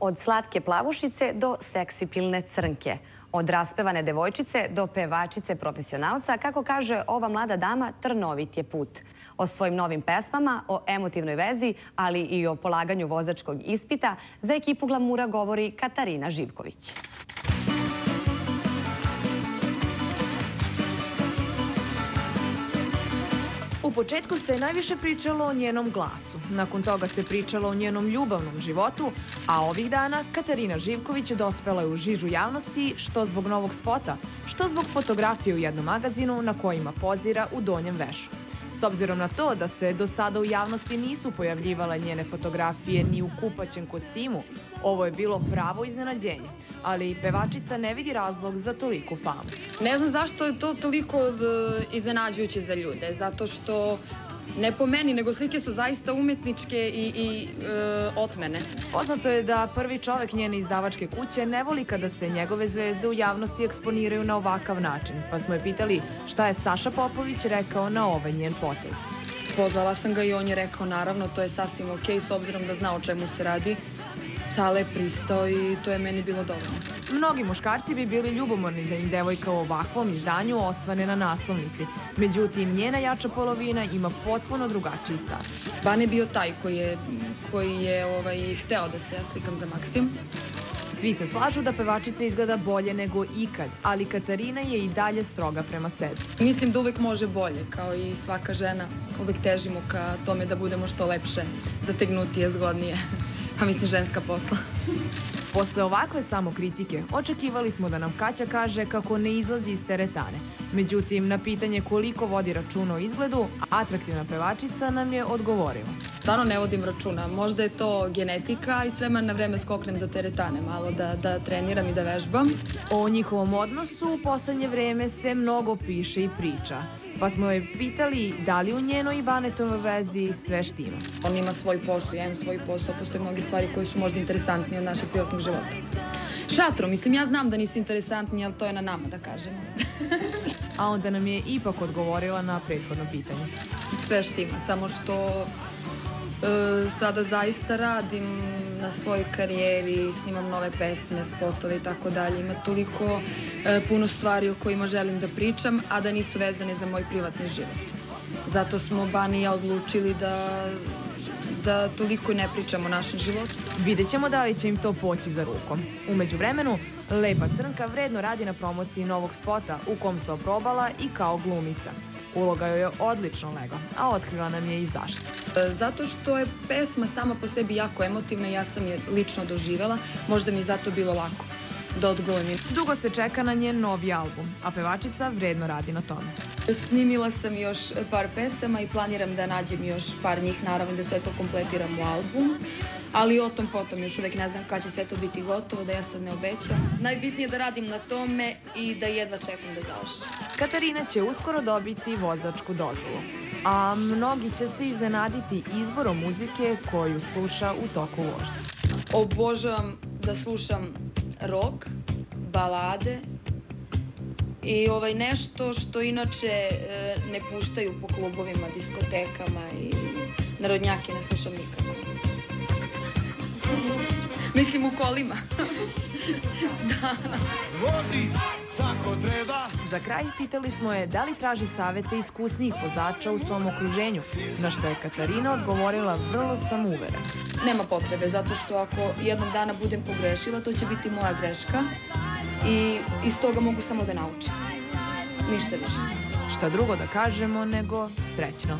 Od slatke plavušice do seksipilne crnke. Od raspevane devojčice do pevačice profesionalca, kako kaže ova mlada dama, trnovit je put. O svojim novim pesmama, o emotivnoj vezi, ali i o polaganju vozačkog ispita, za ekipu Glamura govori Katarina Živković. Početku se najviše pričalo o njenom glasu. Nakon toga se pričalo o njenom ljubavnom životu, a ovih dana Katarina Živković dospela je u žižu javnosti što zbog novog spota, što zbog fotografije u jednom magazinu na kojima pozira u donjem vešu. S obzirom na to da se do sada u javnosti nisu pojavljivale njene fotografije ni u kupaćem kostimu, ovo je bilo pravo iznenađenje, ali pevačica ne vidi razlog za toliku famu. Ne znam zašto je to toliko e, iznenađujuće za ljude, zato što ne po meni, nego slike su zaista umetničke i, i e, otmene. Poznato je da prvi čovek njene izdavačke kuće ne voli kada se njegove zvezde u javnosti eksponiraju na ovakav način, pa smo je pitali šta je Saša Popović rekao na ovaj njen potez. Pozvala sam ga i on je rekao naravno to je sasvim okej s obzirom da zna o čemu se radi Sale je pristao i to je meni bilo dovoljno. Mnogi muškarci bi bili ljubomorni da im devojka u ovakvom izdanju osvane na naslovnici. Međutim, njena jača polovina ima potpuno drugačiji stav. Ban je bio taj koji je, koji je ovaj, hteo da se ja slikam za Maksim. Svi se slažu da pevačica izgleda bolje nego ikad, ali Katarina je i dalje stroga prema sebi. Mislim da uvek može bolje, kao i svaka žena. Uvek težimo ka tome da budemo što lepše, zategnutije, zgodnije. Pa mislim ženska posla. Posle ovakve samokritike, očekivali smo da nam Kaća kaže kako ne izlazi iz teretane. Međutim, na pitanje koliko vodi računa o izgledu, atraktivna pevačica nam je odgovorila. Stvarno ne vodim računa. Možda je to genetika i sve na vreme skoknem do teretane, malo da, da treniram i da vežbam. O njihovom odnosu u poslednje vreme se mnogo piše i priča pa smo je pitali da li u njenoj i Banetovoj vezi sve štima. On ima svoj posao, ja imam svoj posao, postoje mnoge stvari koje su možda interesantnije od našeg privatnog života. Šatro, mislim, ja znam da nisu interesantni, ali to je na nama da kažemo. A onda nam je ipak odgovorila na prethodno pitanje. Sve štima, samo što e, sada zaista radim na svojoj karijeri, snimam nove pesme, spotove i tako dalje. Ima toliko e, puno stvari o kojima želim da pričam, a da nisu vezane za moj privatni život. Zato smo Bani i ja odlučili da da toliko ne pričamo o našem životu. Vidjet ćemo da li će im to poći za rukom. Umeđu vremenu, Lepa Crnka vredno radi na promociji novog spota u kom se oprobala i kao glumica. Uloga joj je odlično legla, a otkrila nam je i zašto. E, zato što je pesma sama po sebi jako emotivna, ja sam je lično doživela, možda mi je zato bilo lako da odglumim. Dugo se čeka na njen novi album, a pevačica vredno radi na tome. Snimila sam još par pesama i planiram da nađem još par njih, naravno da sve to kompletiram u album. Ali o tom potom još uvek ne znam kada će sve to biti gotovo, da ja sad ne obećam. Najbitnije je da radim na tome i da jedva čekam da završim. Katarina će uskoro dobiti vozačku dozvolu. A mnogi će se iznenaditi izborom muzike koju sluša u toku vožnje. Obožavam da slušam rock, balade i ovaj nešto što inače e, ne puštaju po klubovima, diskotekama i narodnjake ne slušam nikako. Mislim u kolima. da. Vozi tako treba. Za kraj pitali smo je da li traži savete iskusnijih vozača u svom okruženju, na što je Katarina odgovorila vrlo samouvereno. Nema potrebe, zato što ako jednog dana budem pogrešila, to će biti moja greška i iz toga mogu samo da naučim. Ništa više. Šta drugo da kažemo nego srećno.